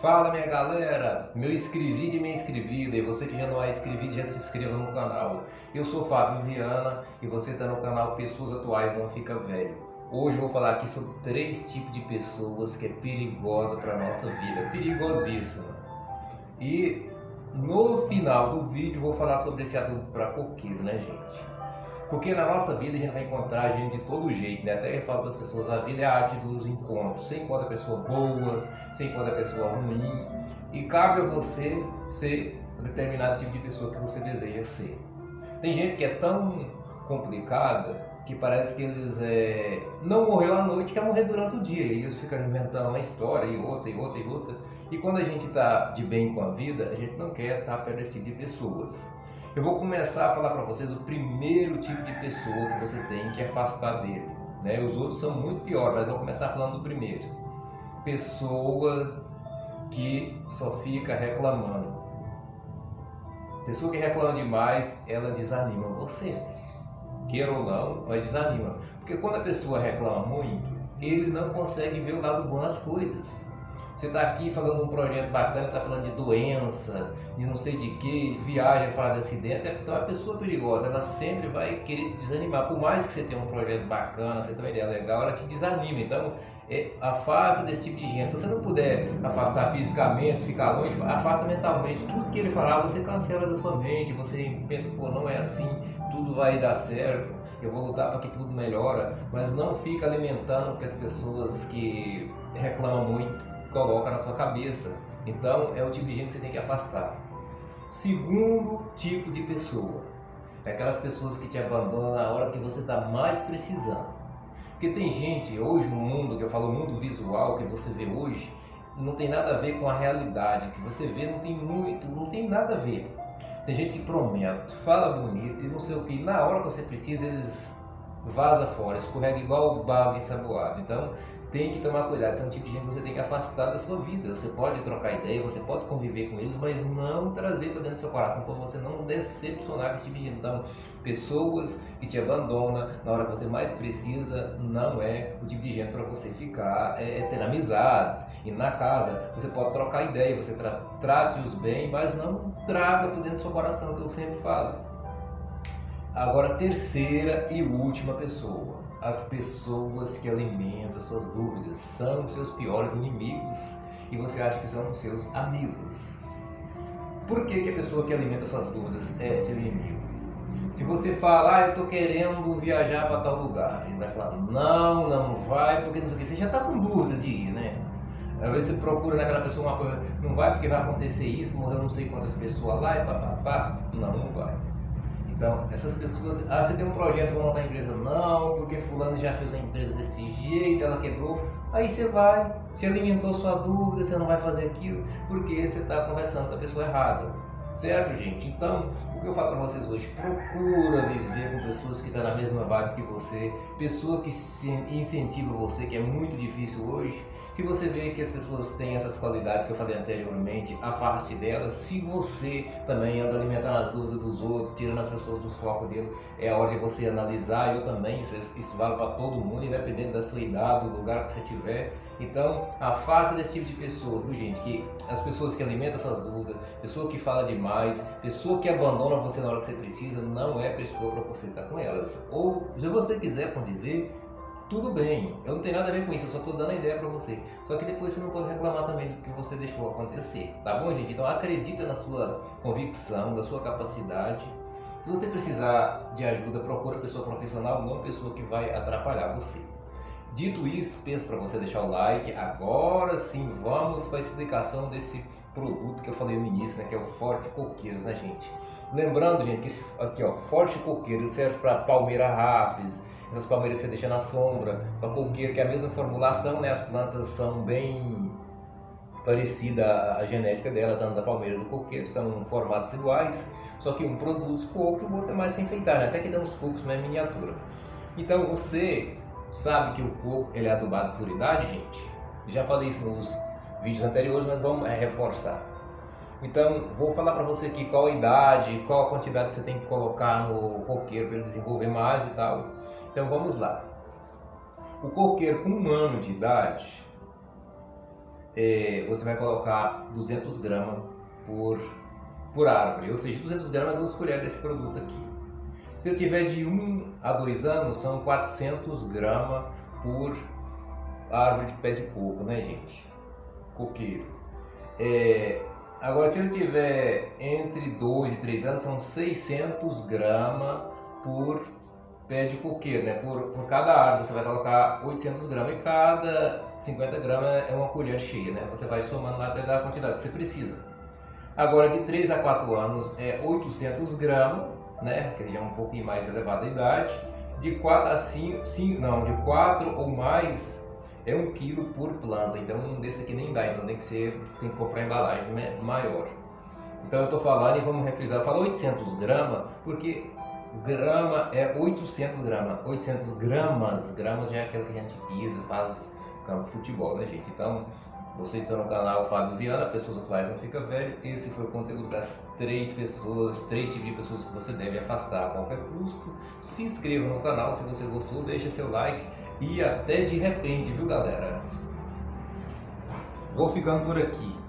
Fala minha galera, meu inscrevido e minha inscrevida, e você que já não é inscrito já se inscreva no canal. Eu sou Fábio Viana e você está no canal Pessoas Atuais Não Fica Velho. Hoje eu vou falar aqui sobre três tipos de pessoas que é perigosa para nossa vida, perigosíssima. E no final do vídeo vou falar sobre esse adubo para coqueiro, né gente? Porque na nossa vida a gente vai encontrar gente de todo jeito, né? Até eu falo para as pessoas, a vida é a arte dos encontros. Você encontra a pessoa boa, você encontra a pessoa ruim. E cabe a você ser determinado tipo de pessoa que você deseja ser. Tem gente que é tão complicada que parece que eles é, não morreu à noite, quer morrer durante o dia. E eles ficam inventando uma história e outra, e outra, e outra. E quando a gente está de bem com a vida, a gente não quer estar perto desse tipo de pessoas. Eu vou começar a falar para vocês o primeiro tipo de pessoa que você tem que afastar dele. Né? Os outros são muito piores, mas vou começar falando do primeiro. Pessoa que só fica reclamando. Pessoa que reclama demais, ela desanima você. Queira ou não, mas desanima. Porque quando a pessoa reclama muito, ele não consegue ver o lado bom das coisas. Você está aqui falando de um projeto bacana, está falando de doença, de não sei de que, viagem, falar de acidente. Então, é uma pessoa perigosa, ela sempre vai querer te desanimar. Por mais que você tenha um projeto bacana, você tenha uma ideia legal, ela te desanima. Então, é, afasta desse tipo de gente. Se você não puder afastar fisicamente, ficar longe, afasta mentalmente. Tudo que ele falar, você cancela da sua mente. Você pensa, pô, não é assim, tudo vai dar certo. Eu vou lutar para que tudo melhora, mas não fica alimentando que as pessoas que reclamam muito coloca na sua cabeça. Então é o tipo de gente que você tem que afastar. Segundo tipo de pessoa é aquelas pessoas que te abandonam na hora que você está mais precisando. Porque tem gente hoje no mundo, que eu falo mundo visual que você vê hoje, não tem nada a ver com a realidade. que você vê não tem muito, não tem nada a ver. Tem gente que promete, fala bonito e não sei o que, na hora que você precisa eles vaza fora, escorrega igual barro ensaboado. Então tem que tomar cuidado, esse é um tipo de gente que você tem que afastar da sua vida. Você pode trocar ideia, você pode conviver com eles, mas não trazer para dentro do seu coração, para você não decepcionar com esse tipo de gente. Então, pessoas que te abandonam na hora que você mais precisa, não é o tipo de gente para você ficar, é, é, ter amizade. E na casa, você pode trocar ideia, você tra trate-os bem, mas não traga para dentro do seu coração, que eu sempre falo. Agora, terceira e última pessoa as pessoas que alimentam suas dúvidas são seus piores inimigos e você acha que são seus amigos. Por que, que a pessoa que alimenta suas dúvidas é seu inimigo? Se você falar, ah, eu estou querendo viajar para tal lugar, ele vai falar, não, não vai, porque não sei o que, você já está com dúvida de ir, né? Às vezes você procura naquela pessoa uma coisa, não vai porque vai acontecer isso, morreu não sei quantas pessoas lá e papapá. Não, não vai. Então, essas pessoas, ah, você tem um projeto, vou montar a empresa, não, porque fulano já fez uma empresa desse jeito, ela quebrou. Aí você vai, se alimentou sua dúvida, você não vai fazer aquilo, porque você está conversando com a pessoa errada. Certo, gente? Então, o que eu falo para vocês hoje, procura viver com pessoas que estão na mesma vibe que você, pessoa que incentiva você, que é muito difícil hoje. Se você vê que as pessoas têm essas qualidades que eu falei anteriormente, afaste delas. Se você também anda alimentando as dúvidas dos outros, tirando as pessoas do foco dele, é a hora de você analisar. Eu também, isso, isso vale para todo mundo, independente da sua idade, do lugar que você estiver. Então, afasta desse tipo de pessoa, viu, gente? Que as pessoas que alimentam suas dúvidas, pessoa que fala demais, pessoa que abandona você na hora que você precisa, não é pessoa para você estar com elas. Ou, se você quiser conviver, tudo bem, eu não tenho nada a ver com isso, eu só estou dando a ideia para você. Só que depois você não pode reclamar também do que você deixou acontecer, tá bom, gente? Então acredita na sua convicção, na sua capacidade. Se você precisar de ajuda, procura pessoa profissional, não pessoa que vai atrapalhar você. Dito isso, peço para você deixar o like. Agora sim, vamos para a explicação desse produto que eu falei no início, né, que é o Forte Coqueiros, né, gente? Lembrando, gente, que esse aqui, ó, Forte Coqueiro, serve para palmeira rafes, essas palmeiras que você deixa na sombra, para coqueiro, que é a mesma formulação, né? As plantas são bem parecida a genética dela, tanto da palmeira do coqueiro, são formatos iguais, só que um produz coco e o outro é mais para enfeitar, né? até que dá uns cocos mais miniatura. Então você Sabe que o coco ele é adubado por idade, gente? Já falei isso nos vídeos anteriores, mas vamos reforçar. Então, vou falar para você aqui qual a idade, qual a quantidade que você tem que colocar no coqueiro para ele desenvolver mais e tal. Então, vamos lá. O coqueiro com um ano de idade, é, você vai colocar 200 gramas por, por árvore, ou seja, 200 gramas é duas colheres desse produto aqui. Se eu tiver de 1 a 2 anos, são 400 gramas por árvore de pé de coco, né, gente? Coqueiro. É, agora, se ele tiver entre 2 e 3 anos, são 600 gramas por pé de coqueiro, né? Por, por cada árvore você vai colocar 800 gramas e cada 50 gramas é uma colher cheia, né? Você vai somando lá até dar a quantidade que você precisa. Agora, de 3 a 4 anos é 800 gramas, né? Que já é um pouquinho mais elevada a idade. De 4 a 5, 5 não, de 4 ou mais é 1 kg por planta. Então, um desse aqui nem dá, então tem que ser, tem que comprar embalagem maior. Então, eu estou falando e vamos refrisar, falo 800 gramas, porque grama é 800 gramas. 800 gramas, gramas já é aquilo que a gente pisa, faz campo de futebol, né, gente? Então, vocês estão no canal Fábio Viana, Pessoas Atuais Não Fica Velho. Esse foi o conteúdo das três pessoas, três tipos de pessoas que você deve afastar a qualquer custo. Se inscreva no canal se você gostou, deixa seu like e até de repente, viu galera? Vou ficando por aqui.